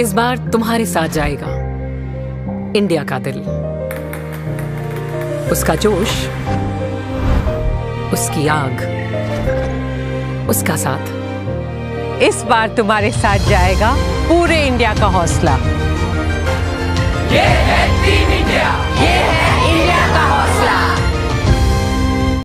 इस बार तुम्हारे साथ जाएगा। इंडिया का दिल। उसका जोश। उसकी आग। उसका साथ। इस बार तुम्हारे साथ जाएगा पूरे इंडिया का हौसला। ये है टीम इंडिया